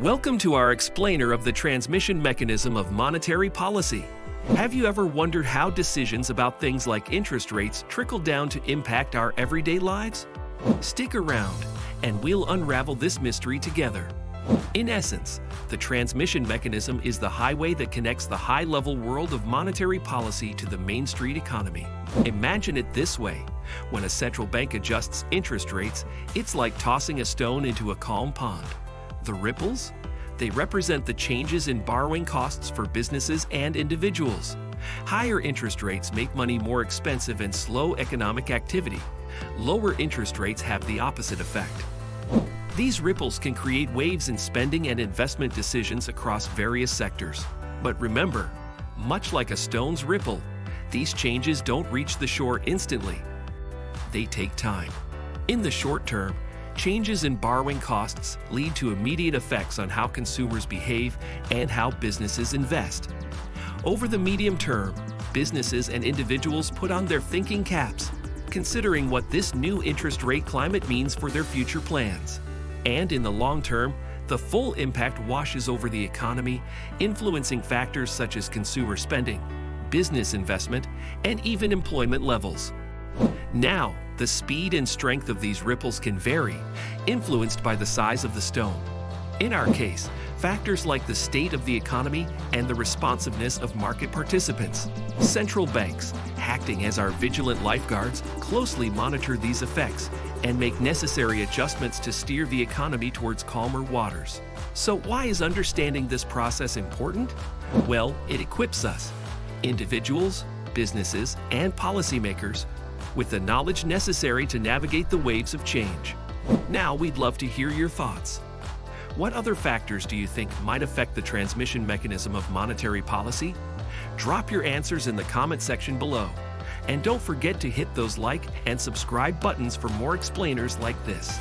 Welcome to our explainer of the transmission mechanism of monetary policy. Have you ever wondered how decisions about things like interest rates trickle down to impact our everyday lives? Stick around, and we'll unravel this mystery together. In essence, the transmission mechanism is the highway that connects the high-level world of monetary policy to the Main Street economy. Imagine it this way. When a central bank adjusts interest rates, it's like tossing a stone into a calm pond. The ripples? They represent the changes in borrowing costs for businesses and individuals. Higher interest rates make money more expensive and slow economic activity. Lower interest rates have the opposite effect. These ripples can create waves in spending and investment decisions across various sectors. But remember, much like a stone's ripple, these changes don't reach the shore instantly. They take time. In the short term, changes in borrowing costs lead to immediate effects on how consumers behave and how businesses invest. Over the medium term, businesses and individuals put on their thinking caps, considering what this new interest rate climate means for their future plans. And in the long term, the full impact washes over the economy, influencing factors such as consumer spending, business investment, and even employment levels. Now, the speed and strength of these ripples can vary, influenced by the size of the stone. In our case, factors like the state of the economy and the responsiveness of market participants. Central banks, acting as our vigilant lifeguards, closely monitor these effects and make necessary adjustments to steer the economy towards calmer waters. So why is understanding this process important? Well, it equips us, individuals, businesses, and policymakers, with the knowledge necessary to navigate the waves of change. Now we'd love to hear your thoughts. What other factors do you think might affect the transmission mechanism of monetary policy? Drop your answers in the comment section below. And don't forget to hit those like and subscribe buttons for more explainers like this.